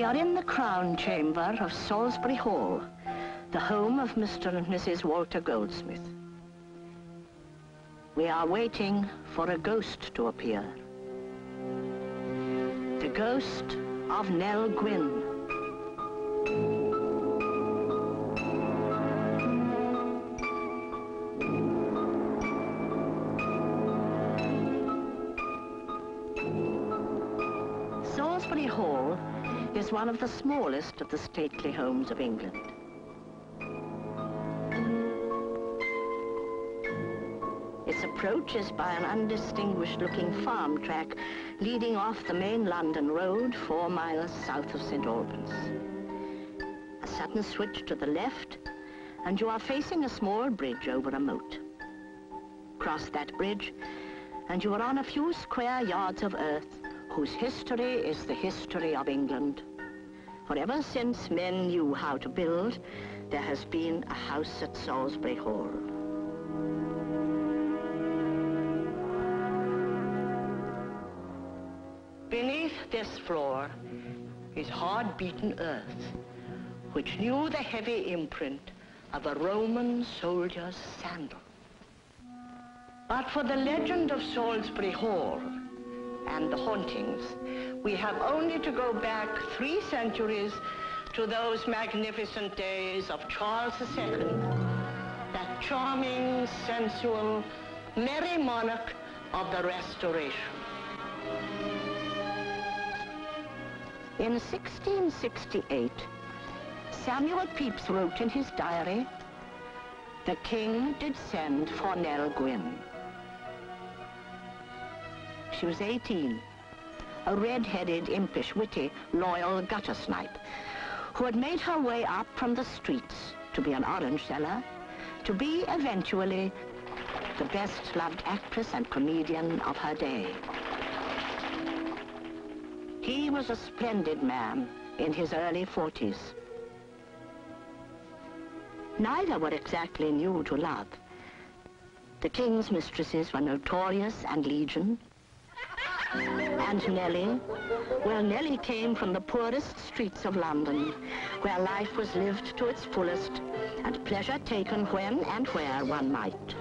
We are in the Crown Chamber of Salisbury Hall, the home of Mr. and Mrs. Walter Goldsmith. We are waiting for a ghost to appear. The ghost of Nell Gwyn. Salisbury Hall is one of the smallest of the stately homes of England. Its approach is by an undistinguished-looking farm track leading off the main London road four miles south of St. Albans. A sudden switch to the left, and you are facing a small bridge over a moat. Cross that bridge, and you are on a few square yards of earth whose history is the history of England. For ever since men knew how to build, there has been a house at Salisbury Hall. Beneath this floor is hard-beaten earth, which knew the heavy imprint of a Roman soldier's sandal. But for the legend of Salisbury Hall, and the hauntings, we have only to go back three centuries to those magnificent days of Charles II, that charming, sensual, merry monarch of the Restoration. In 1668, Samuel Pepys wrote in his diary, the king did send for Nell Gwyn. She was 18, a red-headed, impish, witty, loyal gutter snipe who had made her way up from the streets to be an orange seller, to be eventually the best-loved actress and comedian of her day. He was a splendid man in his early 40s. Neither were exactly new to love. The king's mistresses were notorious and legion, and Nellie? Well, Nellie came from the poorest streets of London, where life was lived to its fullest, and pleasure taken when and where one might.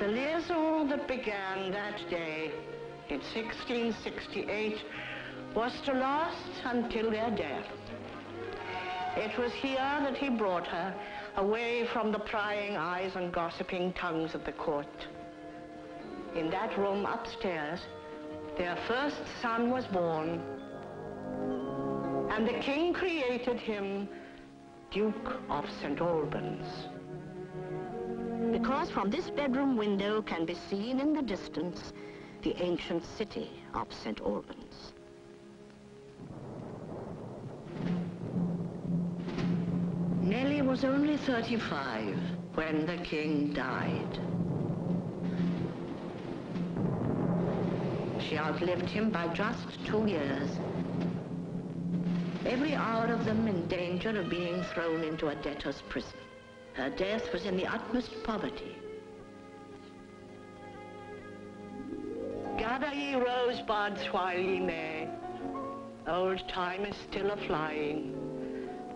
The liaison that began that day in 1668 was to last until their death. It was here that he brought her, away from the prying eyes and gossiping tongues of the court. In that room upstairs, their first son was born, and the king created him Duke of St. Albans. Because from this bedroom window can be seen in the distance the ancient city of St. Albans. Nellie was only 35 when the king died. She outlived him by just two years. Every hour of them in danger of being thrown into a debtor's prison. Her death was in the utmost poverty. Gather ye rosebuds while ye may. Old time is still a-flying.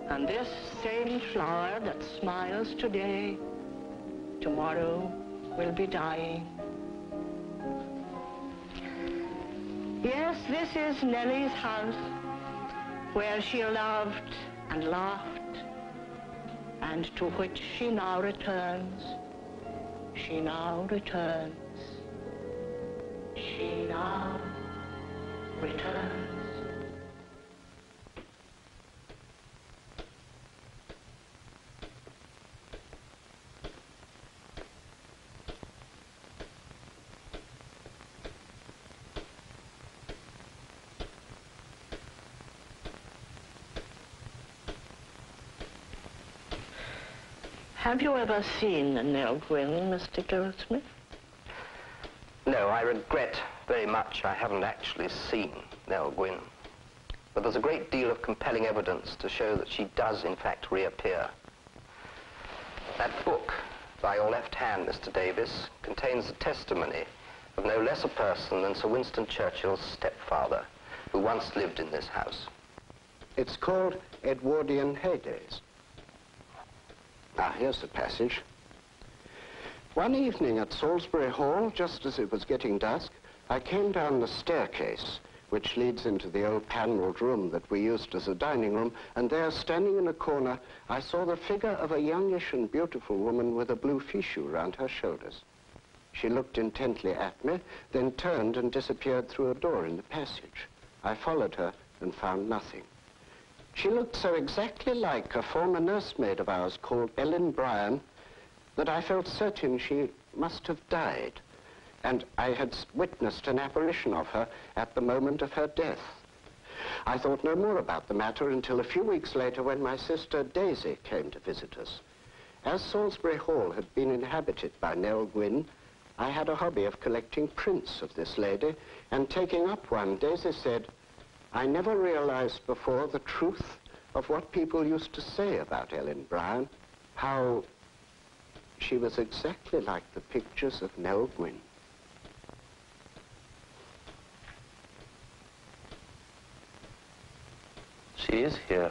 And this same flower that smiles today, tomorrow will be dying. Yes, this is Nellie's house, where she loved and laughed, and to which she now returns. She now returns. She now returns. Have you ever seen Nell Gwyn, Mr. Goldsmith? No, I regret very much I haven't actually seen Nell Gwyn. But there's a great deal of compelling evidence to show that she does, in fact, reappear. That book by your left hand, Mr. Davis, contains the testimony of no less a person than Sir Winston Churchill's stepfather, who once lived in this house. It's called Edwardian Heydays. Now, here's the passage. One evening at Salisbury Hall, just as it was getting dusk, I came down the staircase which leads into the old panelled room that we used as a dining room, and there, standing in a corner, I saw the figure of a youngish and beautiful woman with a blue fichu round her shoulders. She looked intently at me, then turned and disappeared through a door in the passage. I followed her and found nothing. She looked so exactly like a former nursemaid of ours called Ellen Bryan that I felt certain she must have died and I had witnessed an apparition of her at the moment of her death. I thought no more about the matter until a few weeks later when my sister Daisy came to visit us. As Salisbury Hall had been inhabited by Nell Gwyn, I had a hobby of collecting prints of this lady, and taking up one, Daisy said, I never realized before the truth of what people used to say about Ellen Bryan, how she was exactly like the pictures of Nell Gwyn. She is here.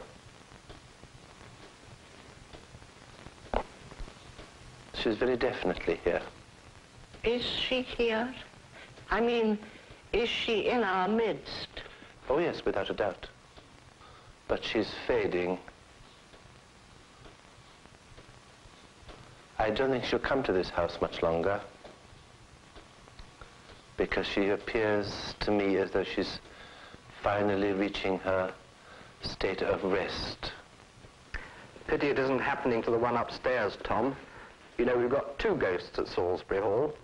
She's very definitely here. Is she here? I mean, is she in our midst? Oh, yes, without a doubt. But she's fading. I don't think she'll come to this house much longer because she appears to me as though she's finally reaching her state of rest. Pity it isn't happening to the one upstairs, Tom. You know, we've got two ghosts at Salisbury Hall.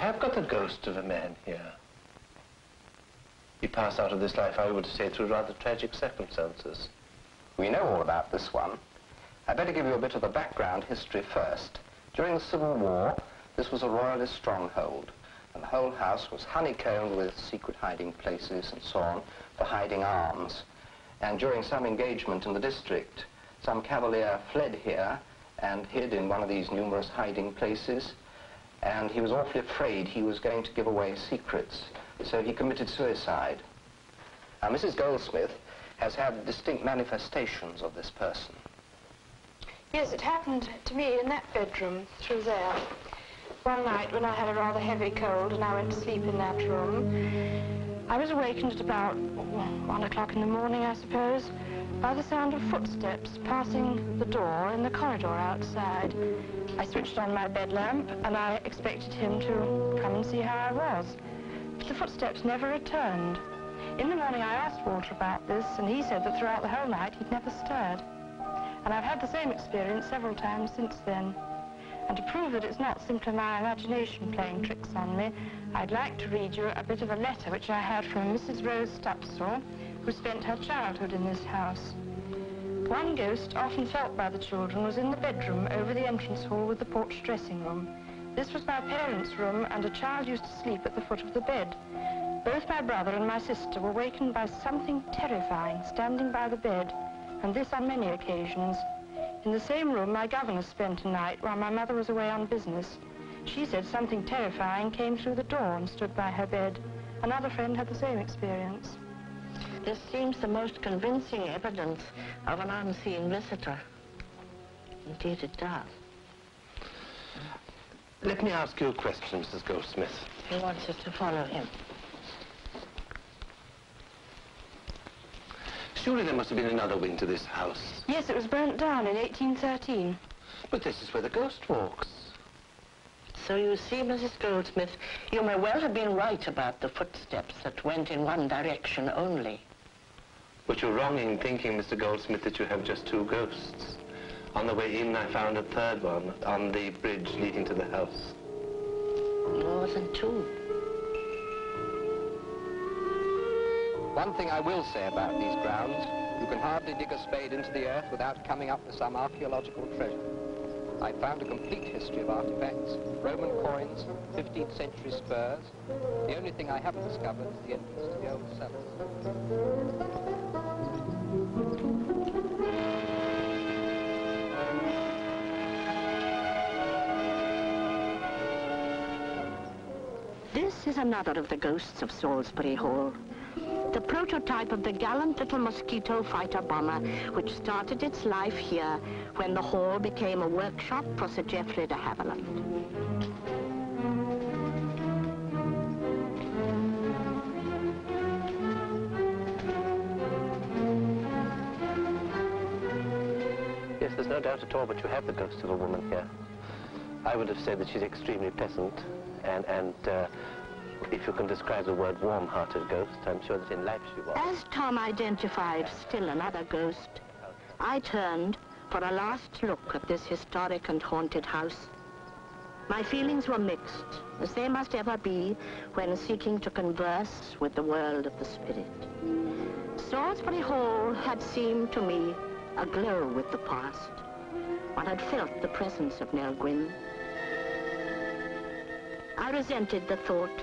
Have got the ghost of a man here. He passed out of this life, I would say, through rather tragic circumstances. We know all about this one. I'd better give you a bit of the background history first. During the Civil War, this was a royalist stronghold, and the whole house was honeycombed with secret hiding places and so on for hiding arms. And during some engagement in the district, some cavalier fled here and hid in one of these numerous hiding places, and he was awfully afraid he was going to give away secrets, so he committed suicide. Now, Mrs. Goldsmith has had distinct manifestations of this person. Yes, it happened to me in that bedroom through there. One night when I had a rather heavy cold and I went to sleep in that room, I was awakened at about one o'clock in the morning, I suppose, by the sound of footsteps passing the door in the corridor outside. I switched on my bed lamp and I expected him to come and see how I was. But the footsteps never returned. In the morning I asked Walter about this and he said that throughout the whole night he'd never stirred. And I've had the same experience several times since then. And to prove that it's not simply my imagination playing tricks on me, I'd like to read you a bit of a letter which I had from Mrs. Rose Stupsaw, who spent her childhood in this house. One ghost often felt by the children was in the bedroom over the entrance hall with the porch dressing room. This was my parents' room, and a child used to sleep at the foot of the bed. Both my brother and my sister were wakened by something terrifying standing by the bed, and this on many occasions. In the same room, my governess spent a night while my mother was away on business. She said something terrifying came through the door and stood by her bed. Another friend had the same experience. This seems the most convincing evidence of an unseen visitor. Indeed it does. Let me ask you a question, Mrs. Goldsmith. He wants us to follow him. Surely there must have been another wing to this house. Yes, it was burnt down in 1813. But this is where the ghost walks. So you see, Mrs. Goldsmith, you may well have been right about the footsteps that went in one direction only. But you're wrong in thinking, Mr. Goldsmith, that you have just two ghosts. On the way in, I found a third one on the bridge leading to the house. More than two. One thing I will say about these grounds, You can hardly dig a spade into the earth without coming up with some archaeological treasure. I found a complete history of artifacts, Roman coins, 15th century spurs. The only thing I haven't discovered is the entrance to the old cellars. This is another of the ghosts of Salisbury Hall. The prototype of the gallant little mosquito fighter bomber which started its life here when the hall became a workshop for Sir Geoffrey de Havilland. Yes, there's no doubt at all, but you have the ghost of a woman here. I would have said that she's extremely pleasant, and, and uh, if you can describe the word warm-hearted ghost, I'm sure that in life she was. As Tom identified still another ghost, I turned for a last look at this historic and haunted house. My feelings were mixed, as they must ever be when seeking to converse with the world of the spirit. Salisbury Hall had seemed to me aglow with the past. One had felt the presence of Nell Gwyn. I resented the thought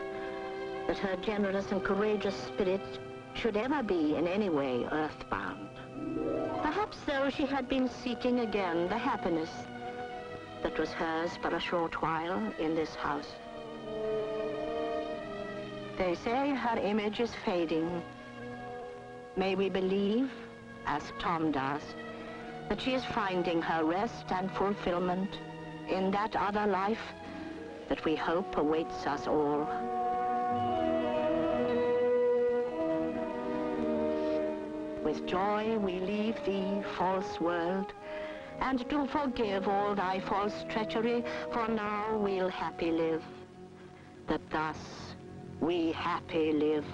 that her generous and courageous spirit should ever be in any way earthbound. Perhaps, though, she had been seeking again the happiness that was hers for a short while in this house. They say her image is fading. May we believe, as Tom does, that she is finding her rest and fulfillment in that other life that we hope awaits us all. With joy we leave thee, false world, and do forgive all thy false treachery, for now we'll happy live, that thus we happy live.